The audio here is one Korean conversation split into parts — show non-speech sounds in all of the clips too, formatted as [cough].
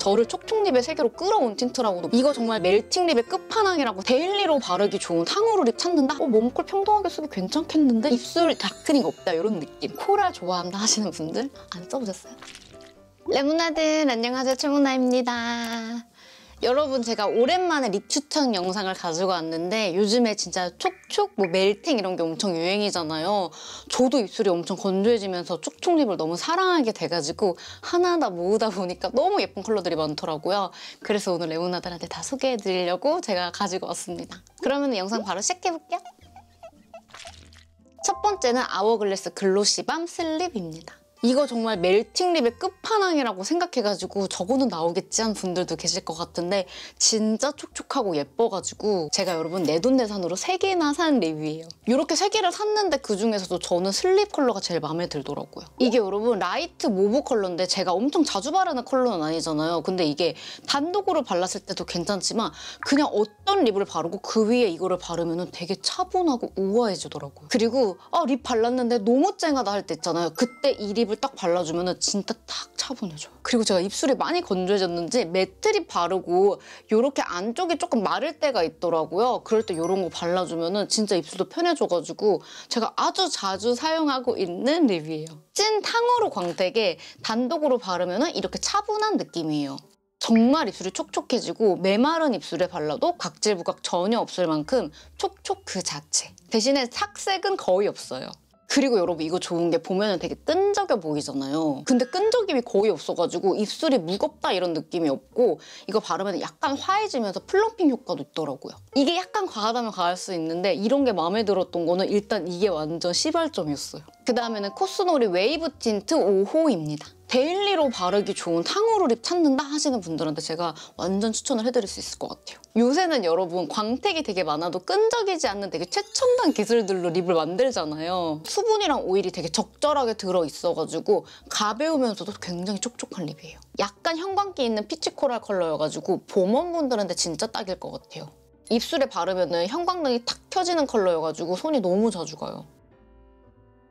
저를 촉촉 lip의 세계로 끌어온 틴트라고도 이거 정말 melting lip의 끝판왕이라고 daily로 바르기 좋은 탕후루 lip 찾는다? 어, warm cool 평등하게 쓰기 괜찮겠는데? 입술 darkening 없다 이런 느낌 coral 좋아한다 하시는 분들 안 써보셨어요? 레모나들 안녕하세요 최모나입니다 여러분 제가 오랜만에 lip 추천 영상을 가지고 왔는데 요즘에 진짜 촉촉, 뭐 melting 이런 게 엄청 유행이잖아요. 저도 입술이 엄청 건조해지면서 촉촉 lip을 너무 사랑하게 돼가지고 하나하나 모으다 보니까 너무 예쁜 컬러들이 많더라고요. 그래서 오늘 레모나들한테 다 소개해드리려고 제가 가지고 왔습니다. 그러면 영상 바로 시작해볼게요. 첫 번째는 아워글래스 글로시밤 슬립입니다. 이거 정말 melting lip의 끝판왕이라고 생각해가지고 저거는 나오겠지 한 분들도 계실 것 같은데 진짜 촉촉하고 예뻐가지고 제가 여러분 내돈내산으로 3개나 산 lip이에요. 이렇게 3개를 샀는데 그중에서도 저는 슬립 컬러가 제일 마음에 들더라고요. 이게 여러분 light mauve 컬러인데 제가 엄청 자주 바르는 컬러는 아니잖아요. 근데 이게 단독으로 발랐을 때도 괜찮지만 그냥 어떤 립을 바르고 그 위에 이거를 바르면 되게 차분하고 우아해지더라고요. 그리고 아, 립 발랐는데 너무 쨍하다 할 때 있잖아요. 그때 이 립을 립을 딱 발라주면 진짜 탁 차분해져. 그리고 제가 입술이 많이 건조해졌는지 매트립 바르고 이렇게 안쪽이 조금 마를 때가 있더라고요. 그럴 때 이런 거 발라주면 진짜 입술도 편해져가지고 제가 아주 자주 사용하고 있는 립이에요. 찐 탕후루 광택에 단독으로 바르면 이렇게 차분한 느낌이에요. 정말 입술이 촉촉해지고 메마른 입술에 발라도 각질 부각 전혀 없을 만큼 촉촉 그 자체. 대신에 착색은 거의 없어요. 그리고 여러분 이거 좋은 게 보면 되게 끈적여 보이잖아요. 근데 끈적임이 거의 없어가지고 입술이 무겁다 이런 느낌이 없고 이거 바르면 약간 화해지면서 plumping 효과도 있더라고요. 이게 약간 과하다면 과할 수 있는데 이런 게 마음에 들었던 거는 일단 이게 완전 시발점이었어요. 그 다음에는 코스노리 웨이브 틴트 5호입니다. daily로 바르기 좋은 탕후루 lip 찾는다 하시는 분들한테 제가 완전 추천을 해드릴 수 있을 것 같아요. 요새는 여러분 광택이 되게 많아도 끈적이지 않는 되게 최첨단 기술들로 lip을 만들잖아요. 수분이랑 오일이 되게 적절하게 들어있어가지고 가벼우면서도 굉장히 촉촉한 lip이에요. 약간 형광기 있는 peach coral 컬러여가지고 봄 warm분들한테 진짜 딱일 것 같아요. 입술에 바르면 형광등이 탁 켜지는 컬러여가지고 손이 너무 자주 가요.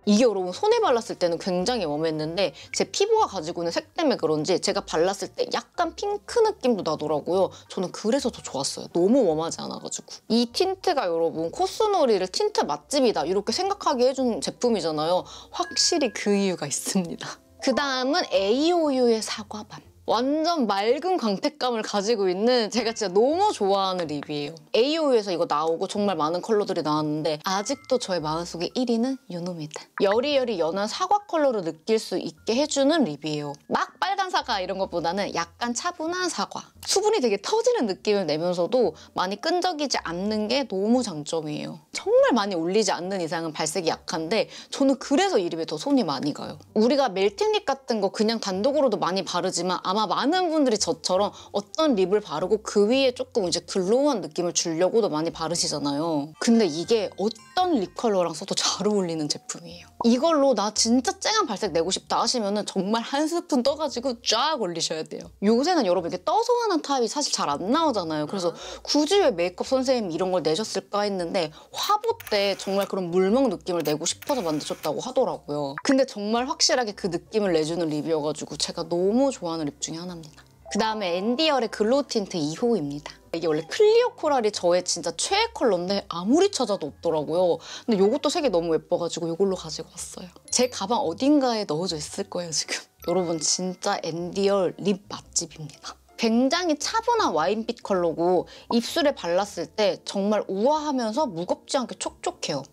이게 여러분 손에 발랐을 때는 굉장히 warm했는데 제 피부가 가지고 있는 색 때문에 그런지 제가 발랐을 때 약간 핑크 느낌도 나더라고요. 저는 그래서 더 좋았어요. 너무 warm하지 않아가지고. 이 틴트가 여러분 코스노리를 틴트 맛집이다 이렇게 생각하게 해준 제품이잖아요. 확실히 그 이유가 있습니다. 그 다음은 AOU의 사과밤. 완전 맑은 광택감을 가지고 있는 제가 진짜 너무 좋아하는 lip이에요. AOU에서 이거 나오고 정말 많은 컬러들이 나왔는데 아직도 저의 마음속에 1위는 유노입니다. 여리여리 연한 사과 컬러를 느낄 수 있게 해주는 lip이에요. 막 빨간 사과 이런 것보다는 약간 차분한 사과. 수분이 되게 터지는 느낌을 내면서도 많이 끈적이지 않는 게 너무 장점이에요. 정말 많이 올리지 않는 이상은 발색이 약한데 저는 그래서 이 lip에 더 손이 많이 가요. 우리가 melting lip 같은 거 그냥 단독으로도 많이 바르지만 아마 많은 분들이 저처럼 어떤 lip을 바르고 그 위에 조금 이제 glow한 느낌을 주려고도 많이 바르시잖아요. 근데 이게 어떤 lip 컬러랑 써도 잘 어울리는 제품이에요. 이걸로 나 진짜 쨍한 발색 내고 싶다 하시면 은 정말 한 스푼 떠가지고 쫙 올리셔야 돼요. 요새는 여러분 이렇게 떠서 하는 타입이 사실 잘 안 나오잖아요. 그래서 굳이 왜 메이크업 선생님이 이런 걸 내셨을까 했는데 화보 때 정말 그런 물먹은 느낌을 내고 싶어서 만드셨다고 하더라고요. 근데 정말 확실하게 그 느낌을 내주는 lip이어가지고 제가 너무 좋아하는 lip 중에 하나입니다. 그 다음에 앤디얼의 glow 틴트 2호입니다. 이게 원래 clear coral이 저의 진짜 최애 컬러인데 아무리 찾아도 없더라고요. 근데 이것도 색이 너무 예뻐가지고 이걸로 가지고 왔어요. 제 가방 어딘가에 넣어져 있을 거예요, 지금. [laughs] 여러분 진짜 앤디얼 lip 맛집입니다. 굉장히 차분한 와인빛 컬러고 입술에 발랐을 때 정말 우아하면서 무겁지 않게 촉촉해요.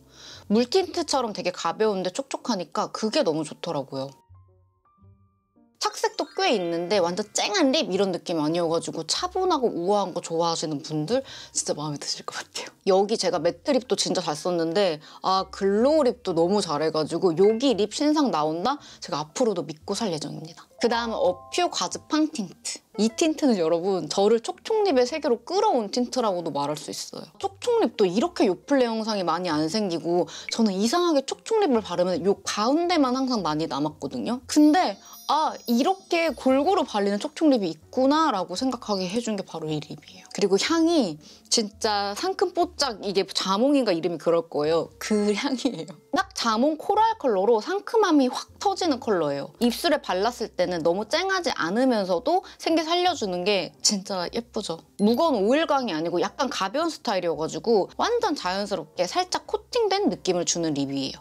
물틴트처럼 되게 가벼운데 촉촉하니까 그게 너무 좋더라고요. 착색도 꽤 있는데 완전 쨍한 lip 이런 느낌이 아니어가지고 차분하고 우아한 거 좋아하시는 분들 진짜 마음에 드실 것 같아요. 여기 제가 matte lip도 진짜 잘 썼는데 아 glow lip도 너무 잘해가지고 여기 lip 신상 나온다? 제가 앞으로도 믿고 살 예정입니다. 그 다음은 어퓨 과즙 팡 틴트. 이 틴트는 여러분 저를 촉촉 lip의 세계로 끌어온 틴트라고도 말할 수 있어요. 촉촉 lip도 이렇게 요플레 현상이 많이 안 생기고 저는 이상하게 촉촉 lip을 바르면 요 가운데만 항상 많이 남았거든요. 근데 아 이렇게 골고루 발리는 촉촉 lip이 있구나라고 생각하게 해준 게 바로 이 lip이에요. 그리고 향이 진짜 상큼 뽀짝 이게 자몽인가 이름이 그럴 거예요. 그 향이에요. 딱 자몽 코랄 컬러로 상큼함이 확 터지는 컬러예요. 입술에 발랐을 때는 너무 쨍하지 않으면서도 생기 살려주는 게 진짜 예쁘죠. 무거운 오일광이 아니고 약간 가벼운 스타일이어가지고 완전 자연스럽게 살짝 코팅된 느낌을 주는 립이에요.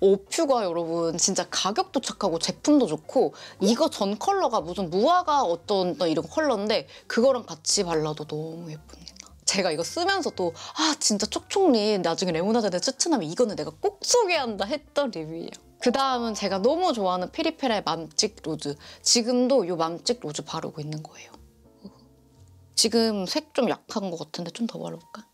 오퓨가 여러분 진짜 가격도 착하고 제품도 좋고 이거 전 컬러가 무슨 무화과 어떤 이런 컬러인데 그거랑 같이 발라도 너무 예쁩니다. 제가 이거 쓰면서도 아 진짜 촉촉 lip 나중에 레모나들에 추천하면 이거는 내가 꼭 소개한다 했던 lip이에요. 그 다음은 제가 너무 좋아하는 페리페라의 맘찍 로즈. 지금도 이 맘찍 로즈 바르고 있는 거예요. 지금 색 좀 약한 것 같은데 좀 더 발라볼까?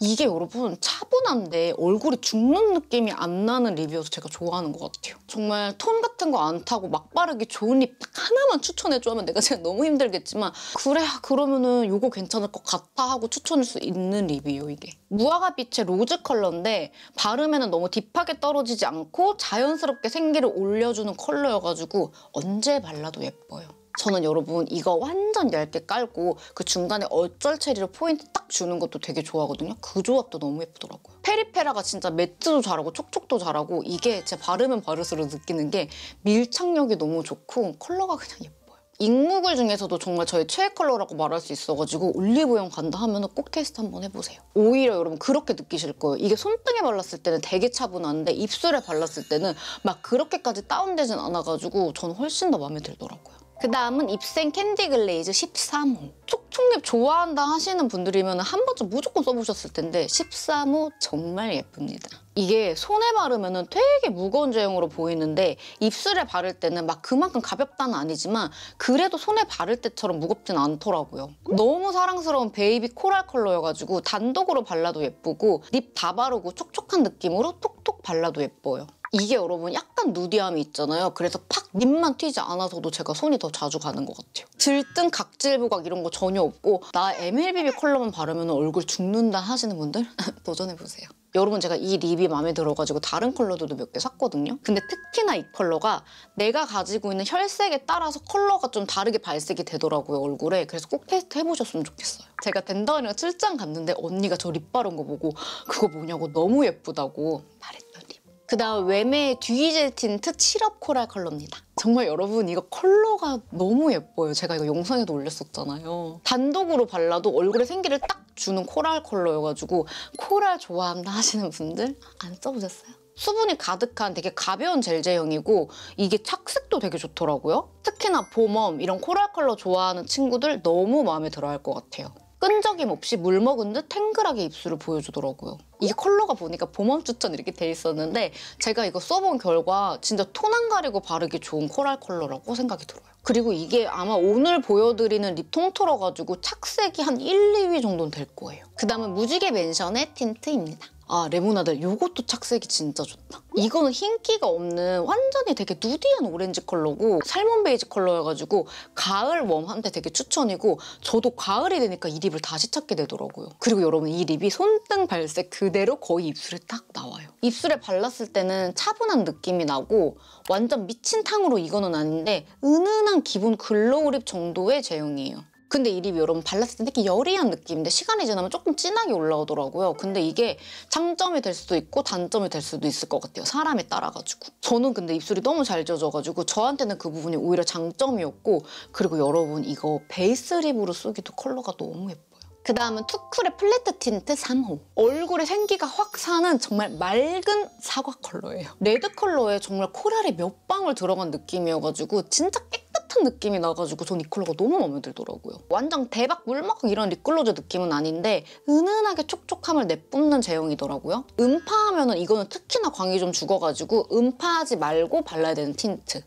이게 여러분 차분한데 얼굴이 죽는 느낌이 안 나는 lip이어서 제가 좋아하는 것 같아요. 정말 톤 같은 거 안 타고 막 바르기 좋은 lip 딱 하나만 추천해줘 하면 내가 진짜 너무 힘들겠지만 그래 그러면은 이거 괜찮을 것 같아 하고 추천할 수 있는 lip이에요 이게. 무화과 빛의 rose 컬러인데 바르면 너무 deep하게 떨어지지 않고 자연스럽게 생기를 올려주는 컬러여가지고 언제 발라도 예뻐요. 저는 여러분 이거 완전 얇게 깔고 그 중간에 어쩔 체리로 포인트 딱 주는 것도 되게 좋아하거든요. 그 조합도 너무 예쁘더라고요. 페리페라가 진짜 매트도 잘하고 촉촉도 잘하고 이게 진짜 바르면 바를수록 느끼는 게 밀착력이 너무 좋고 컬러가 그냥 예뻐요. 잉무글 중에서도 정말 저의 최애 컬러라고 말할 수 있어가지고 올리브영 간다 하면 꼭 테스트 한번 해보세요. 오히려 여러분 그렇게 느끼실 거예요. 이게 손등에 발랐을 때는 되게 차분한데 입술에 발랐을 때는 막 그렇게까지 다운되진 않아가지고 저는 훨씬 더 마음에 들더라고요. 그 다음은 입생 캔디 glaze 13호. 촉촉립 좋아한다 하시는 분들이면 한 번쯤 무조건 써보셨을 텐데 13호 정말 예쁩니다. 이게 손에 바르면 되게 무거운 제형으로 보이는데 입술에 바를 때는 막 그만큼 가볍다는 아니지만 그래도 손에 바를 때처럼 무겁진 않더라고요. 너무 사랑스러운 베이비 코랄 컬러여가지고 단독으로 발라도 예쁘고 립 다 바르고 촉촉한 느낌으로 톡톡 발라도 예뻐요. 이게 여러분 약간 nudie함이 있잖아요. 그래서 팍 립만 튀지 않아서도 제가 손이 더 자주 가는 것 같아요. 들뜬 각질 부각 이런 거 전혀 없고 나 MLBB 컬러만 바르면 얼굴 죽는다 하시는 분들 [laughs] 도전해보세요. 여러분 제가 이 립이 마음에 들어가지고 다른 컬러들도 몇 개 샀거든요. 근데 특히나 이 컬러가 내가 가지고 있는 혈색에 따라서 컬러가 좀 다르게 발색이 되더라고요, 얼굴에. 그래서 꼭 테스트 해보셨으면 좋겠어요. 제가 덴더언니가 출장 갔는데 언니가 저 립 바른 거 보고 그거 뭐냐고 너무 예쁘다고 말했던 립. 그 다음 웨메의 듀이젤 틴트 7업 코랄 컬러입니다. 정말 여러분 이거 컬러가 너무 예뻐요. 제가 이거 영상에도 올렸었잖아요. 단독으로 발라도 얼굴에 생기를 딱 주는 코랄 컬러여가지고 코랄 좋아한다 하시는 분들 안 써보셨어요? 수분이 가득한 되게 가벼운 젤 제형이고 이게 착색도 되게 좋더라고요. 특히나 봄warm 이런 코랄 컬러 좋아하는 친구들 너무 마음에 들어 할 것 같아요. 끈적임 없이 물 먹은 듯 탱글하게 입술을 보여주더라고요. 이게 컬러가 보니까 봄warm 추천 이렇게 돼 있었는데 제가 이거 써본 결과 진짜 톤 안 가리고 바르기 좋은 코랄 컬러라고 생각이 들어요. 그리고 이게 아마 오늘 보여드리는 립 통틀어가지고 착색이 한 1, 2위 정도는 될 거예요. 그 다음은 무지개 맨션의 틴트입니다. 아 레모나들 이것도 착색이 진짜 좋다. 이거는 흰기가 없는 완전히 되게 nudie한 오렌지 컬러고 salmon 베이지 컬러여가지고 가을 warm한테 되게 추천이고 저도 가을이 되니까 이 립을 다시 찾게 되더라고요. 그리고 여러분 이 립이 손등 발색 그대로 거의 입술에 딱 나와요. 입술에 발랐을 때는 차분한 느낌이 나고 완전 미친 탕후루 이거는 아닌데 은은한 기본 glow 립 정도의 제형이에요. 근데 이 립이 여러분 발랐을 때 되게 여리한 느낌인데 시간이 지나면 조금 진하게 올라오더라고요. 근데 이게 장점이 될 수도 있고 단점이 될 수도 있을 것 같아요. 사람에 따라가지고. 저는 근데 입술이 너무 잘 젖어가지고 저한테는 그 부분이 오히려 장점이었고 그리고 여러분 이거 베이스 립으로 쓰기도 컬러가 너무 예뻐요. 그 다음은 투쿨의 플래트 틴트 3호. 얼굴에 생기가 확 사는 정말 맑은 사과 컬러예요. 레드 컬러에 정말 코랄이 몇 방울 들어간 느낌이어가지고 진짜 깨끗 한 느낌이 나가지고 전 이 컬러가 너무 마음에 들더라고요. 완전 대박 물막 이런 립글로즈 느낌은 아닌데 은은하게 촉촉함을 내뿜는 제형이더라고요. 음파하면 이거는 특히나 광이 좀 죽어가지고 음파하지 말고 발라야 되는 틴트.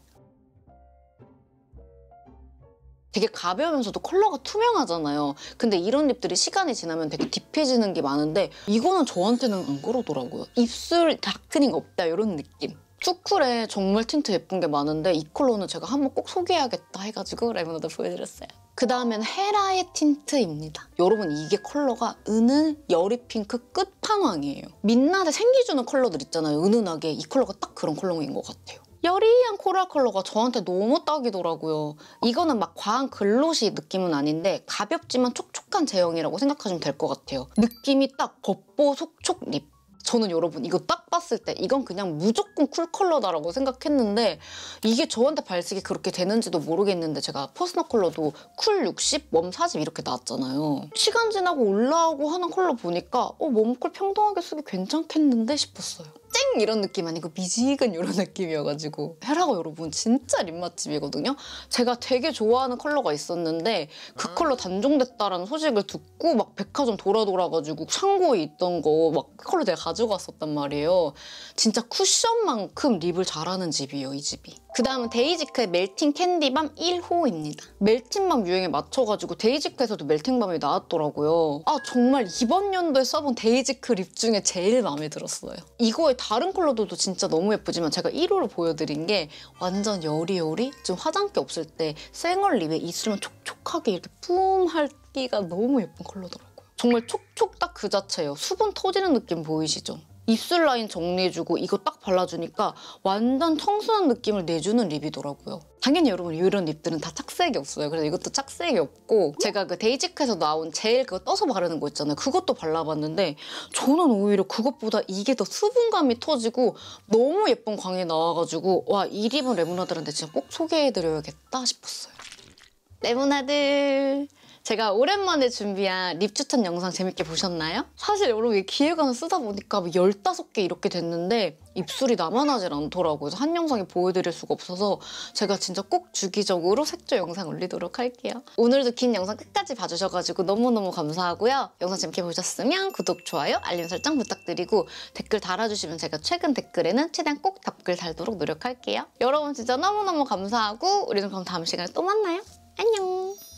되게 가벼우면서도 컬러가 투명하잖아요. 근데 이런 립들이 시간이 지나면 되게 deep해지는 게 많은데 이거는 저한테는 안 그러더라고요. 입술 darkening 없다 이런 느낌. 투쿨에 정말 틴트 예쁜 게 많은데 이 컬러는 제가 한번 꼭 소개해야겠다 해가지고 레모나들 보여드렸어요. 그 다음엔 헤라의 틴트입니다. 여러분 이게 컬러가 은은 여리 핑크 끝판왕이에요. 민낯에 생기주는 컬러들 있잖아요. 은은하게 이 컬러가 딱 그런 컬러인 것 같아요. 여리한 코랄 컬러가 저한테 너무 딱이더라고요. 이거는 막 과한 glossy 느낌은 아닌데 가볍지만 촉촉한 제형이라고 생각하시면 될 것 같아요. 느낌이 딱 겉보 속촉 립. 저는 여러분 이거 딱 봤을 때 이건 그냥 무조건 cool 컬러다라고 생각했는데 이게 저한테 발색이 그렇게 되는지도 모르겠는데 제가 personal 컬러도 cool 60, warm 40 이렇게 나왔잖아요. 시간 지나고 올라오고 하는 컬러 보니까 어 warm cool 평등하게 쓰기 괜찮겠는데 싶었어요. 쨍 이런 느낌 아니고 미지근 이런 [laughs] 느낌이어가지고 헤라가 여러분 진짜 립 맛집이거든요. 제가 되게 좋아하는 컬러가 있었는데 그 컬러 단종됐다라는 소식을 듣고 막 백화점 돌아 돌아가지고 창고에 있던 거 막 컬러 내가 가지고 왔었단 말이에요. 진짜 쿠션만큼 립을 잘하는 집이에요 이 집이. 그 다음은 데이지크의 멜팅 캔디밤 1호입니다. melting밤 유행에 맞춰가지고 데이지크에서도 melting밤이 나왔더라고요. 아 정말 이번 연도에 써본 데이지크 립 중에 제일 마음에 들었어요. 이거의 다른 컬러들도 진짜 너무 예쁘지만 제가 1호로 보여드린 게 완전 여리여리 좀 화장기 없을 때 생얼 립에 입술만 촉촉하게 이렇게 뿜할기가 너무 예쁜 컬러더라고요. 정말 촉촉 딱 그 자체예요. 수분 터지는 느낌 보이시죠? 입술 라인 정리해주고 이거 딱 발라주니까 완전 청순한 느낌을 내주는 립이더라고요. 당연히 여러분 이런 립들은 다 착색이 없어요. 그래서 이것도 착색이 없고 제가 그 데이지크에서 나온 젤 그거 떠서 바르는 거 있잖아요. 그것도 발라봤는데 저는 오히려 그것보다 이게 더 수분감이 터지고 너무 예쁜 광이 나와가지고 와 이 립은 레모나들한테 진짜 꼭 소개해드려야겠다 싶었어요. 레모나들 제가 오랜만에 준비한 립 추천 영상 재밌게 보셨나요? 사실 여러분 기획안을 쓰다 보니까 뭐 15개 이렇게 됐는데 입술이 남아나질 않더라고요. 한 영상에 보여드릴 수가 없어서 제가 진짜 꼭 주기적으로 색조 영상 올리도록 할게요. 오늘도 긴 영상 끝까지 봐주셔가지고 너무너무 감사하고요. 영상 재밌게 보셨으면 구독, 좋아요, 알림 설정 부탁드리고 댓글 달아주시면 제가 최근 댓글에는 최대한 꼭 답글 달도록 노력할게요. 여러분 진짜 너무너무 감사하고 우리는 그럼 다음 시간에 또 만나요. 안녕!